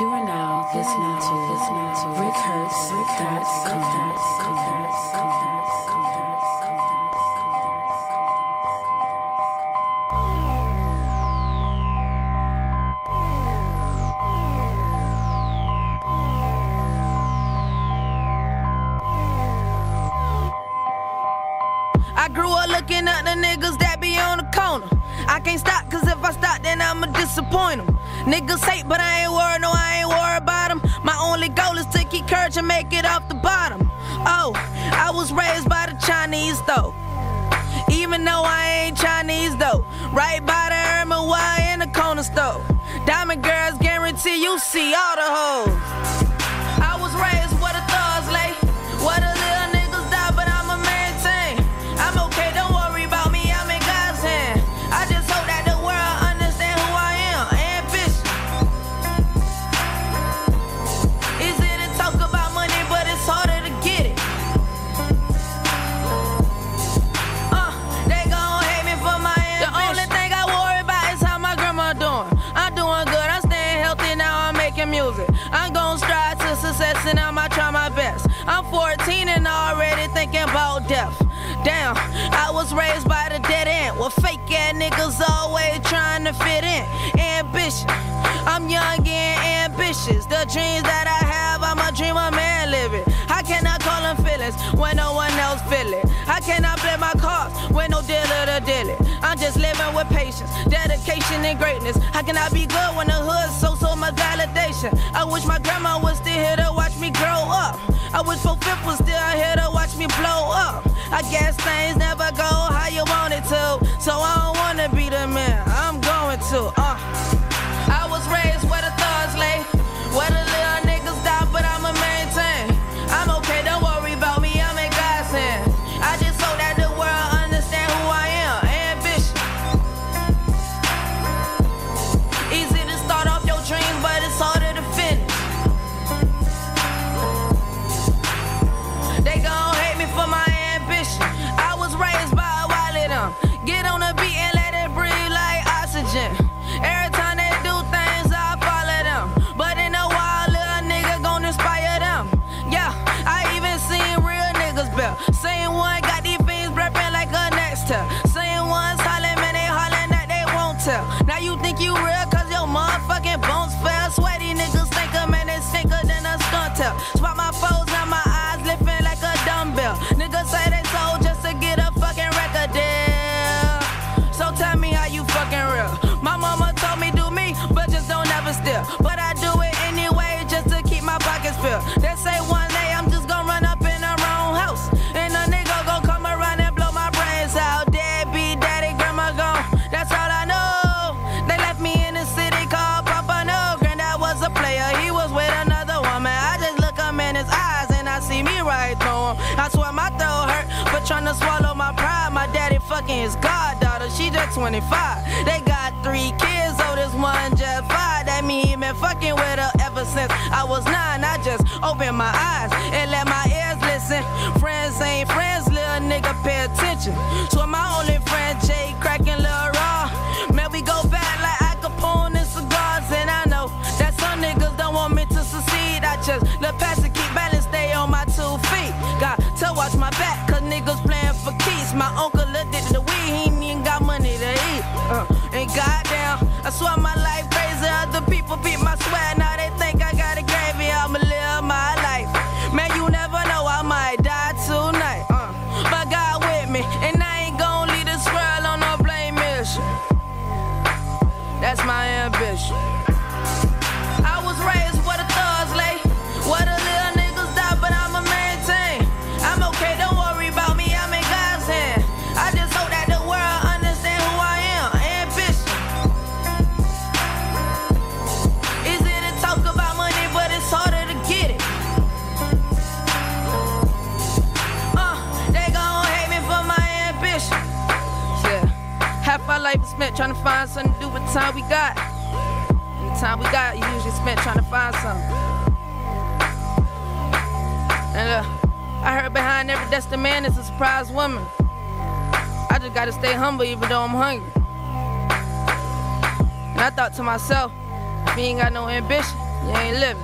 You are now listening to I grew up looking at the niggas that be on the corner. I can't stop, cause if I stop, then I'ma disappoint them. Niggas hate, but I ain't worried, no, I ain't worried about them. My only goal is to keep courage and make it off the bottom. Oh, I was raised by the Chinese though. Even though I ain't Chinese though. Right by the Irma Y in the corner store. Diamond girls guarantee you see all the hoes. And I'ma try my best. I'm 14 and already thinking about death. Damn, I was raised by the dead end. Well, fake ass niggas always trying to fit in. Ambition, I'm young and ambitious. The dreams that I have, I'm a dreamer man living. I call them feelings when no one else feel it? I play my cards when no dealer to deal it? I'm just living with patience, dedication, and greatness. How can I be good when the hood so so much validation? I wish my grandma was still here to grow up. I wish 4 Fifth was still here to watch me blow up. I guess things never go how you want it tell. Same ones hollering, man, they hollering that they won't tell. Through. I swear my throat hurt for trying to swallow my pride. My daddy fucking his goddaughter, she just 25. They got three kids, oh this one just five. That mean he been fucking with her ever since I was nine. I just opened my eyes and let my ears listen. Friends ain't friends, little goddamn, I swear trying to find something to do with the time we got. And the time we got, you usually spent trying to find something. And uh, I heard behind every destined man is a surprise woman. I just gotta stay humble even though I'm hungry. And I thought to myself, If you ain't got no ambition, you ain't living.